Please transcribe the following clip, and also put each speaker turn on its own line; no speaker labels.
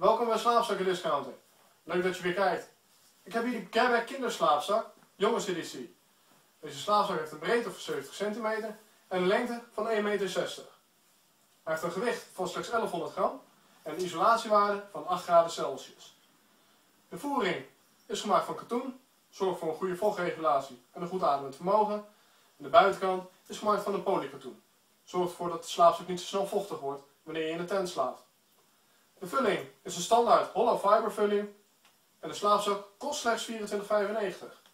Welkom bij Slaapzakken Discounter. Leuk dat je weer kijkt. Ik heb hier de Gabback kinderslaapzak, jongenseditie. Deze slaapzak heeft een breedte van 70 cm en een lengte van 1,60 meter. Hij heeft een gewicht van slechts 1100 gram en een isolatiewaarde van 8 graden Celsius. De voering is gemaakt van katoen, zorgt voor een goede vochtregulatie en een goed ademend vermogen. En de buitenkant is gemaakt van een polykatoen. Zorgt ervoor dat de slaapzak niet zo snel vochtig wordt wanneer je in de tent slaapt. De vulling is een standaard hollow fiber vulling en de slaapzak kost slechts 24,95.